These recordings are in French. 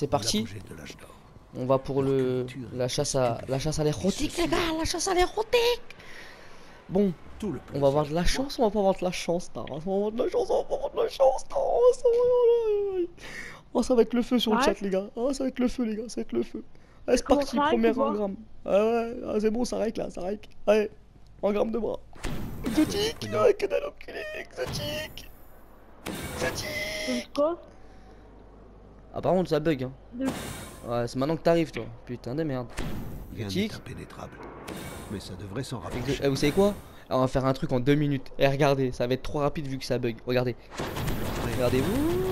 C'est parti. On va pour le la chasse à la chasse à l'érotique les gars, la chasse à l'érotique. Bon, on va avoir de la chance, on va pas avoir de la chance, on va avoir de la chance, on va pas avoir de la chance. Oh, ça va être le feu sur le chat les gars. Oh, ça va être le feu les gars, ça va être le feu. Allez, c'est parti, premier engramme. Ah ouais, ah, c'est bon, ça règle là, ça règle. Allez, engramme de bras. Exotique, que dalle enculé, exotique. Exotique. Quoi? Ah par contre ça bug hein. Ouais, c'est maintenant que t'arrives toi. Putain de merde. Impénétrable. Mais ça devrait s'en rapprocher. Eh, vous savez quoi? On va faire un truc en deux minutes. Et eh, regardez, ça va être trop rapide vu que ça bug. Regardez. Regardez-vous.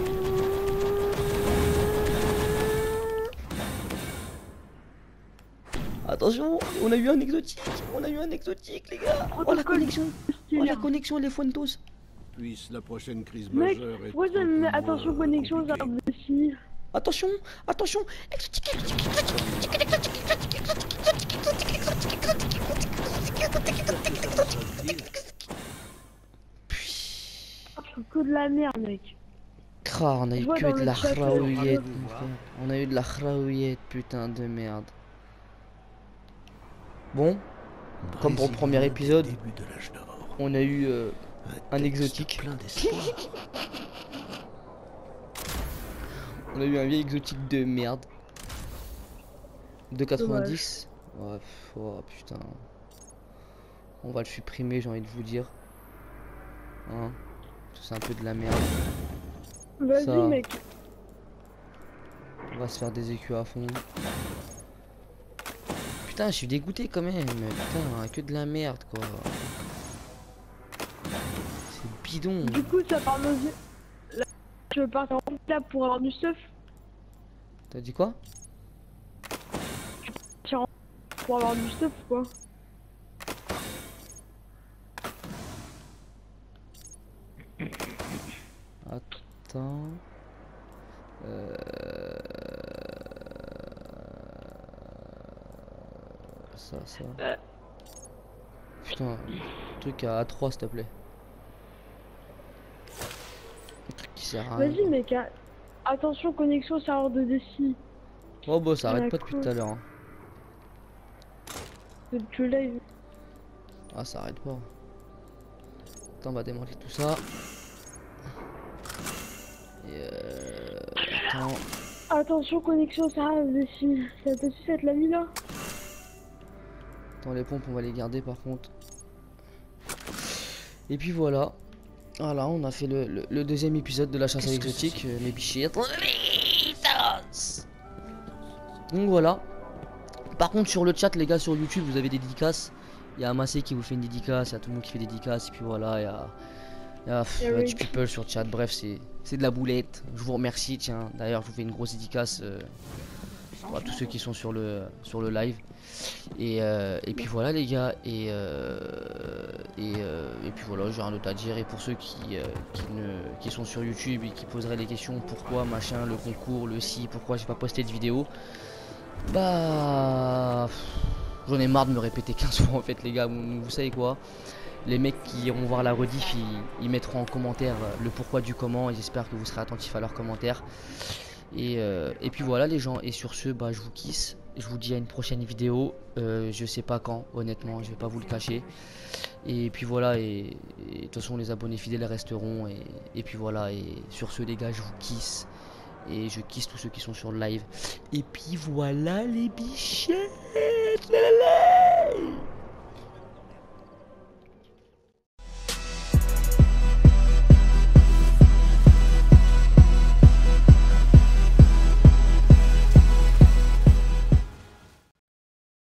Attention, on a eu un exotique, on a eu un exotique les gars. Oh, la connexion, oh la connexion les fuentos. Puisse la prochaine crise majeure Mec, ouais, attention connexion, ça aussi. Attention, attention, que de la merde mec. on a eu que de la raouillette, on a eu de la raouillette, putain de merde. Bon, comme pour le premier épisode, on a eu euh, un exotique. on a eu un vieil exotique de merde. De 90. Ouais, oh, putain. On va le supprimer, j'ai envie de vous dire. Hein C'est un peu de la merde. Vas-y, mec. On va se faire des écus à fond. Putain, je suis dégoûté quand même. Putain, que de la merde quoi. C'est bidon. Du coup, ça parle aux... Tu veux partir en là pour avoir du stuff T'as dit quoi Pour avoir du stuff quoi. Attends. Euh... ça, ça. Putain, truc à 3 s'il te plaît. Un truc qui sert à rien. Vas-y mec, attention connexion serveur de défi. Oh bah ça arrête pas depuis tout à l'heure. Hein. Live. Ah ça arrête pas. Attends on va démonter tout ça. Et euh... Attends. Attention connexion serveur de défi. Ça peut être la vie là Attends, les pompes, on va les garder par contre. Et puis voilà. Voilà, on a fait le, deuxième épisode de la chasse à l'exotique, euh, mes bichettes. Donc voilà. Par contre, sur le chat, les gars, sur YouTube, vous avez des dédicaces. Il y a Amassé qui vous fait une dédicace, il y a tout le monde qui fait des dédicaces, et puis voilà, il y a, il y a, il people sur le chat. Bref, c'est de la boulette. Je vous remercie, tiens. D'ailleurs, je vous fais une grosse dédicace euh, à tous ceux qui sont sur le, sur le live. Et, euh, et, puis voilà les gars. Et, euh, et, euh, et, puis voilà j'ai rien d'autre à dire. Et pour ceux qui, ne, qui, sont sur YouTube et qui poseraient des questions pourquoi machin le concours le si pourquoi j'ai pas posté de vidéo bah j'en ai marre de me répéter 15 fois en fait les gars. Vous, savez quoi? Les mecs qui iront voir la rediff ils, mettront en commentaire le pourquoi du comment. Et j'espère que vous serez attentifs à leurs commentaires et, et puis voilà les gens et sur ce bah je vous kiss je vous dis à une prochaine vidéo. Euh, je sais pas quand, honnêtement, je vais pas vous le cacher. Et puis voilà, et, de toute façon, les abonnés fidèles resteront. Et, puis voilà, et sur ce, les gars, je vous kiss. Et je kiss tous ceux qui sont sur le live. Et puis voilà, les bichettes.